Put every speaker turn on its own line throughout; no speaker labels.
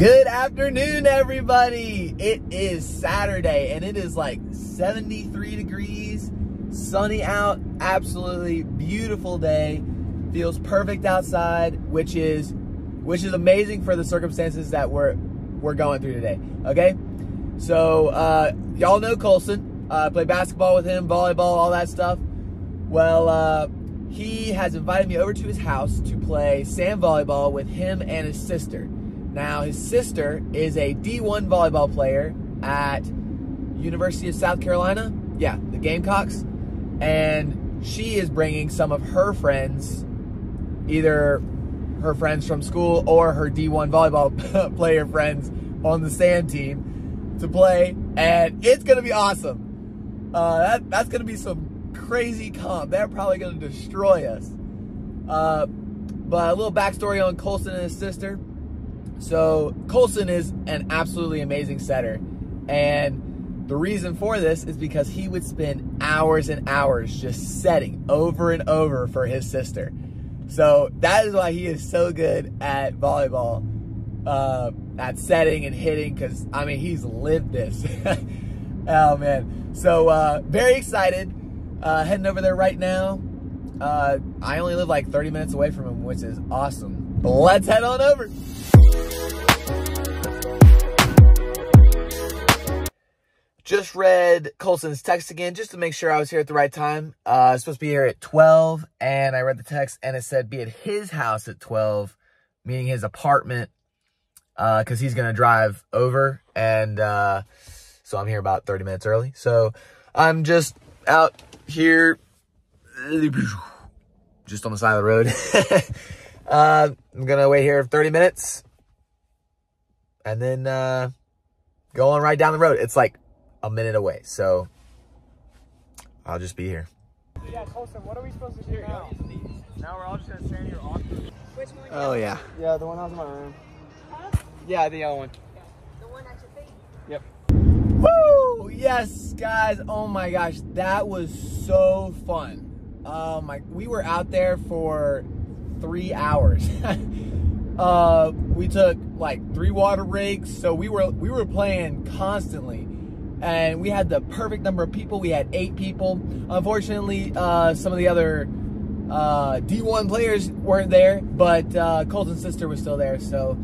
Good afternoon, everybody. It is Saturday and it is like 73 degrees, sunny out, absolutely beautiful day. Feels perfect outside, which is which is amazing for the circumstances that we're we're going through today. Okay? So, uh, y'all know Colson. Uh, play basketball with him, volleyball, all that stuff. Well, uh, he has invited me over to his house to play sand volleyball with him and his sister. Now, his sister is a D1 volleyball player at University of South Carolina. Yeah, the Gamecocks. And she is bringing some of her friends, either her friends from school or her D1 volleyball player friends on the sand team to play. And it's going to be awesome. Uh, that, that's going to be some crazy comp. They're probably going to destroy us. Uh, but a little backstory on Colson and his sister. So Colson is an absolutely amazing setter. And the reason for this is because he would spend hours and hours just setting over and over for his sister. So that is why he is so good at volleyball, uh, at setting and hitting, because, I mean, he's lived this. oh, man. So uh, very excited. Uh, heading over there right now. Uh, I only live like 30 minutes away from him, which is awesome. Let's head on over. Just read Colson's text again just to make sure I was here at the right time. Uh, I was supposed to be here at 12, and I read the text, and it said be at his house at 12, meaning his apartment, because uh, he's going to drive over, and uh, so I'm here about 30 minutes early. So I'm just out here, just on the side of the road. uh, I'm going to wait here 30 minutes, and then uh, go on right down the road. It's like a minute away. So I'll just be here.
Yeah, Colson, what are we supposed to do now? Now we're all just gonna stand here awkwardly.
Which one?
Oh yeah.
Yeah, the one that was in my room.
Huh?
Yeah, the yellow one.
The one at your feet?
Yep.
Woo! Yes, guys. Oh my gosh, that was so fun. Oh my, we were out there for three hours. uh, we took like three water breaks, so we were we were playing constantly and we had the perfect number of people. We had eight people. Unfortunately, uh, some of the other uh, D1 players weren't there, but uh, Colson's sister was still there. So,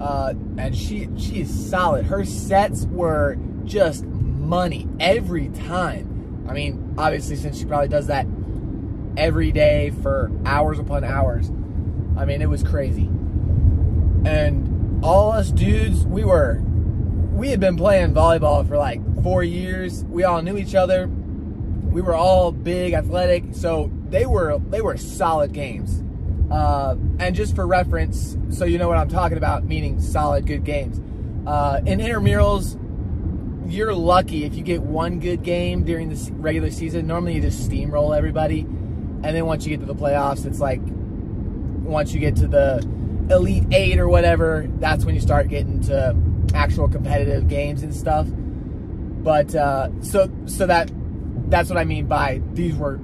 uh, and she she is solid. Her sets were just money every time. I mean, obviously, since she probably does that every day for hours upon hours. I mean, it was crazy. And all us dudes, we were we had been playing volleyball for like four years. We all knew each other. We were all big, athletic, so they were they were solid games. Uh, and just for reference, so you know what I'm talking about, meaning solid, good games. Uh, in intramurals, you're lucky if you get one good game during the regular season. Normally, you just steamroll everybody, and then once you get to the playoffs, it's like once you get to the elite eight or whatever, that's when you start getting to actual competitive games and stuff. But uh, so so that that's what I mean by these were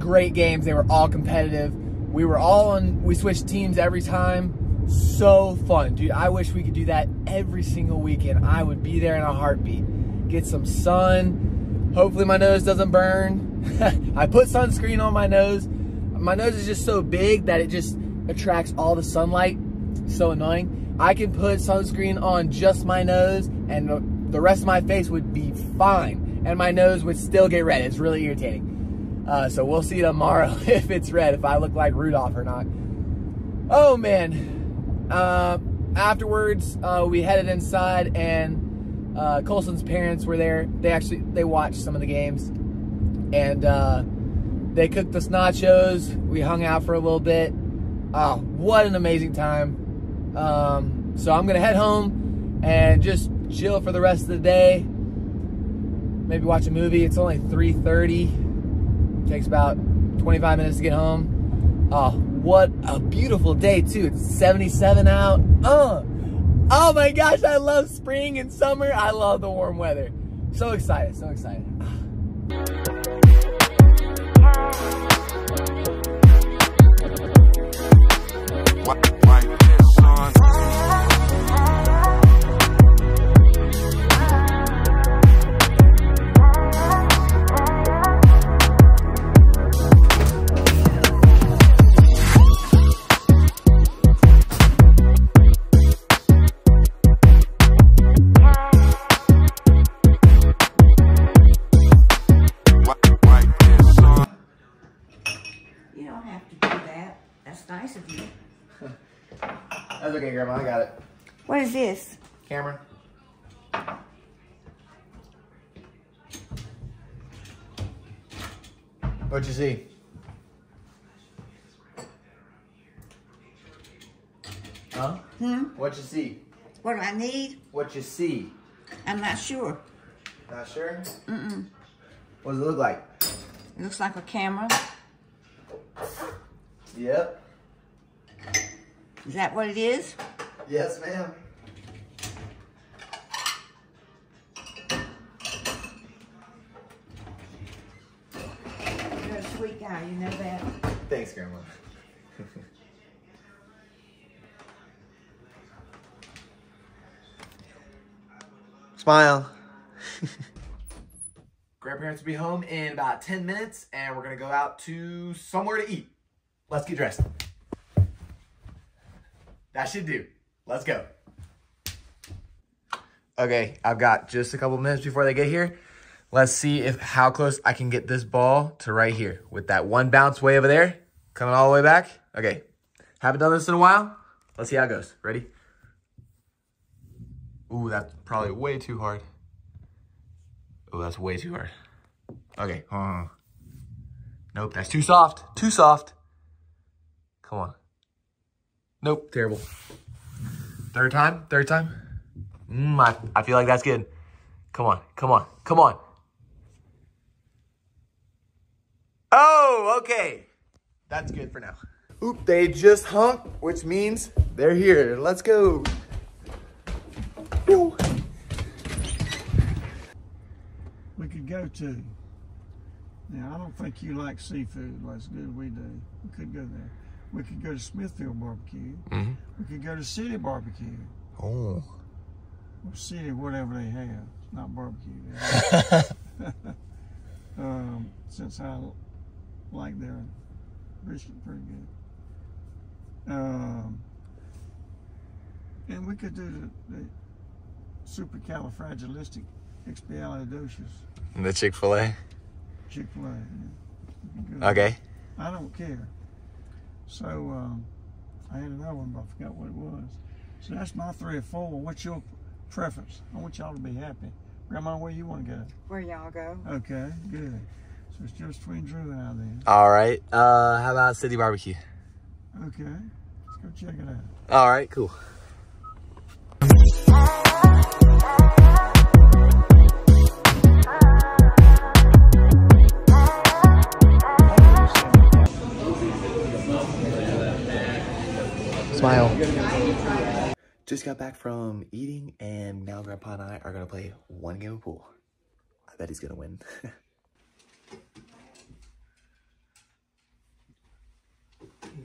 great games. They were all competitive. We were all on. We switched teams every time. So fun, dude. I wish we could do that every single weekend. I would be there in a heartbeat. Get some sun. Hopefully my nose doesn't burn. I put sunscreen on my nose. My nose is just so big that it just attracts all the sunlight. So annoying. I can put sunscreen on just my nose and the rest of my face would be fine. And my nose would still get red. It's really irritating. Uh, so we'll see tomorrow if it's red, if I look like Rudolph or not. Oh man. Uh, afterwards, uh, we headed inside and uh, Colson's parents were there. They actually, they watched some of the games. And uh, they cooked us nachos. We hung out for a little bit. Oh, what an amazing time. Um, so I'm gonna head home and just chill for the rest of the day. Maybe watch a movie. It's only 3:30. Takes about 25 minutes to get home. Oh, what a beautiful day too. It's 77 out. Oh, oh my gosh, I love spring and summer. I love the warm weather. So excited, so excited.
This?
Camera. What'd you see? Huh?
Hmm?
What'd you see?
What do I need?
What you see?
I'm not sure.
Not sure?
Mm-mm.
What does it look like?
It looks like a camera.
Yep.
Is that what it is?
Yes, ma'am.
You're a sweet guy, you know that.
Thanks, Grandma. Smile. Grandparents will be home in about 10 minutes, and we're gonna go out to somewhere to eat. Let's get dressed. That should do. Let's go. Okay, I've got just a couple minutes before they get here. Let's see if how close I can get this ball to right here with that one bounce way over there, coming all the way back. Okay, haven't done this in a while. Let's see how it goes. Ready? Ooh, that's probably way too hard. Ooh, that's way too hard. Okay, uh, nope, that's too soft. Too soft. Come on. Nope, terrible. Third time, third time. Mmm, I, I feel like that's good. Come on, come on, come on. Oh, okay. That's good for now. Oop, they just hung, which means they're here. Let's go. Woo.
we could go to. Now, I don't think you like seafood as good as we do. We could go there. We could go to Smithfield Barbecue.
Mhm.
We could go to City Barbecue.
Oh.
Or City, whatever they have. It's not barbecue. um, since I like their brisket pretty good. Um, and we could do the, the supercalifragilistic expialidocious
The Chick-fil-A.
Chick-fil-A. Yeah. We could go-
Okay.
I don't care. So um, I had another one, but I forgot what it was. So that's my three or four. What's your preference? I want y'all to be happy. Grandma, where you want to go?
Where y'all go?
Okay, good. So it's just between Drew and I then.
All right. Uh, how about City Barbecue?
Okay, let's go check it out.
All right, cool. Smile. Just got back from eating, and now Grandpa and I are gonna play one game of pool. I bet he's gonna win.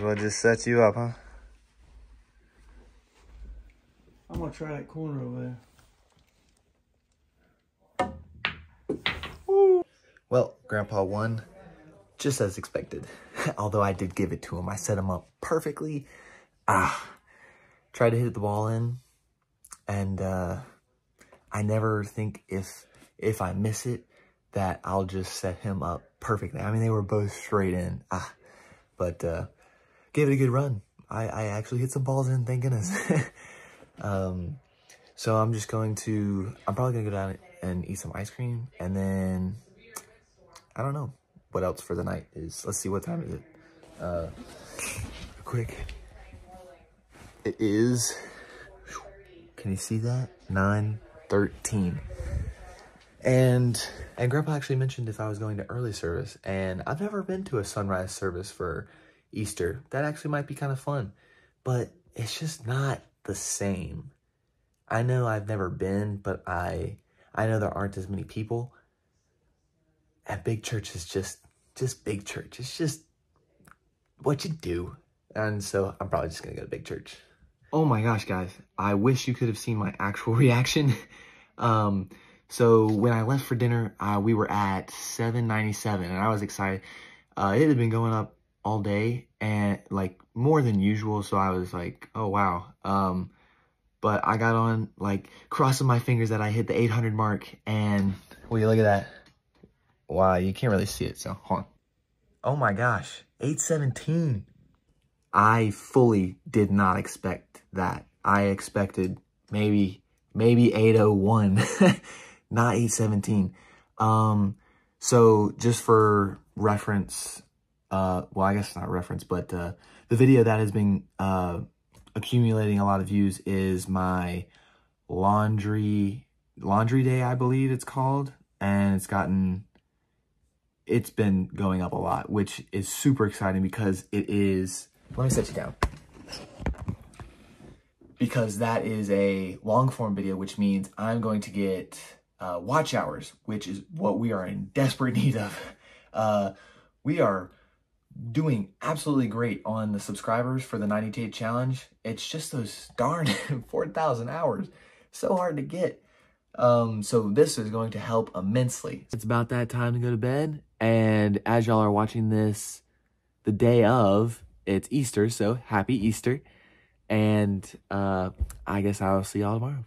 Might as well just set you up, huh?
I'm gonna try that corner over there.
Well, Grandpa won, just as expected. Although I did give it to him. I set him up perfectly. Ah, tried to hit the ball in, and uh, I never think if if I miss it that I'll just set him up perfectly. I mean, they were both straight in. Ah, but uh, gave it a good run. I, I actually hit some balls in, thank goodness. um, so I'm just going to, I'm probably going to go down and eat some ice cream, and then I don't know what else for the night is. Let's see, what time is it? Uh, quick. It is, can you see that? 9.13. And, and Grandpa actually mentioned if I was going to early service, and I've never been to a sunrise service for Easter. That actually might be kind of fun, but it's just not the same. I know I've never been, but I, I know there aren't as many people at big church is just just big church. It's just what you do. And so I'm probably just gonna go to big church. Oh my gosh, guys. I wish you could have seen my actual reaction. um, so when I left for dinner, uh, we were at 7.97 and I was excited. Uh, it had been going up all day and like more than usual. So I was like, oh wow. Um, but I got on like crossing my fingers that I hit the 800 mark and will you look at that? Wow, you can't really see it. So hold on. Oh my gosh, 817. I fully did not expect that. I expected maybe, maybe 801, not 817. Um, so just for reference, uh, well, I guess not reference, but, uh, the video that has been, uh, accumulating a lot of views is my laundry, laundry day, I believe it's called. And it's gotten, it's been going up a lot, which is super exciting because it is, let me set you down. Because that is a long form video, which means I'm going to get uh, watch hours, which is what we are in desperate need of. Uh, we are doing absolutely great on the subscribers for the 90 day challenge. It's just those darn 4,000 hours. So hard to get. Um, so this is going to help immensely. It's about that time to go to bed. And as y'all are watching this the day of, it's Easter. So happy Easter. And uh, I guess I'll see y'all tomorrow.